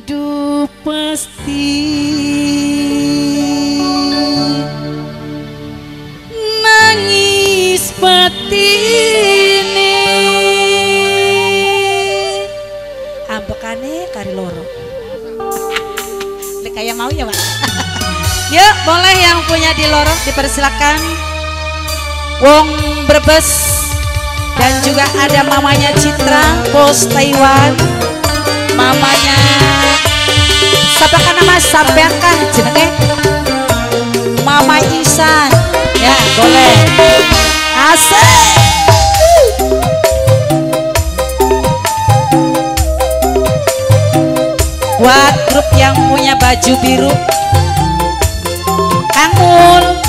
rindu pasti. Nangis batine ambekane kari loro. Lek mau ya Pak? Yuk boleh yang punya di loro dipersilakan. Wong Brebes dan juga ada mamanya Citra Bos Taiwan sampean kan jenenge Mama Isan ya boleh. Asik. Buat grup yang punya baju biru. Kangul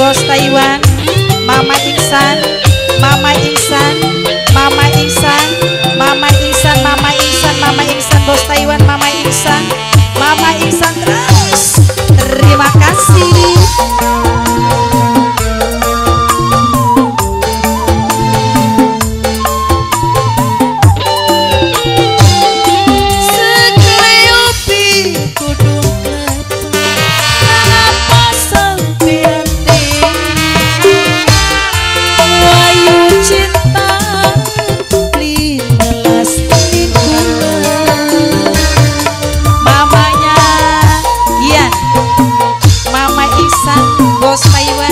Costa e o casa, my way.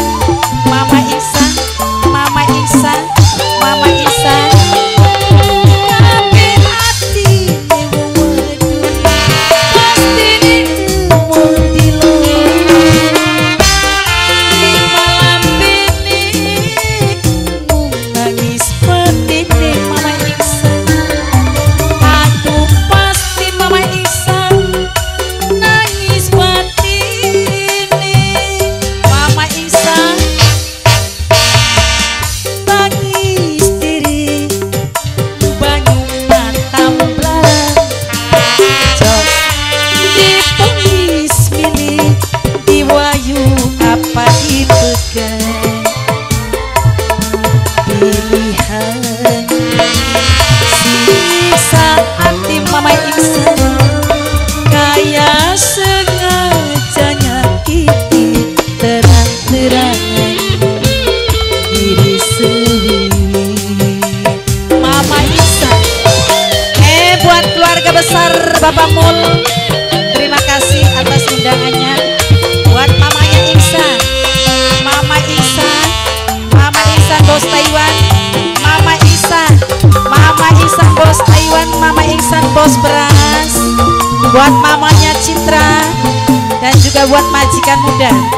Bos Beras buat mamanya Citra dan juga buat majikan muda.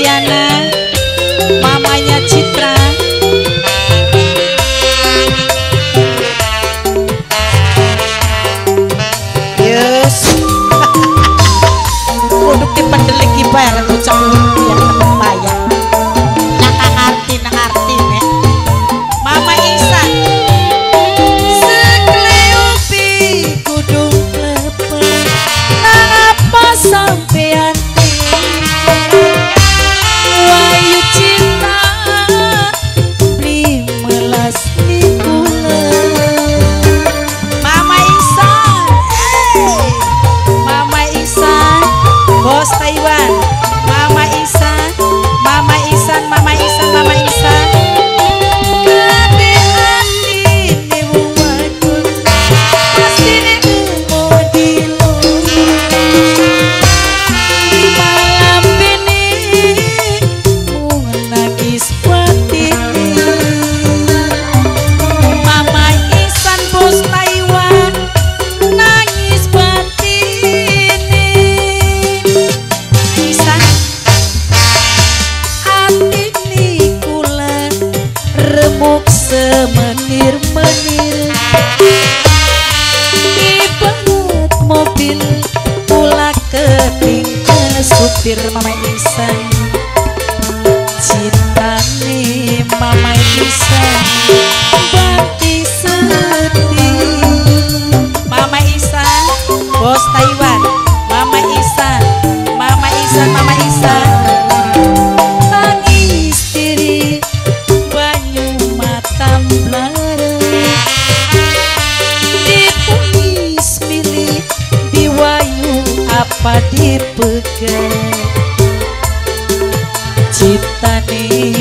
mampir mamai isan cinta nih mamai isan bati sedih. Mama isan bos Taiwan. Mamai isan Mama isan Mama isan. Tangis diri banyu mata melarang dipunis di diwayu apa dipegang? Baby.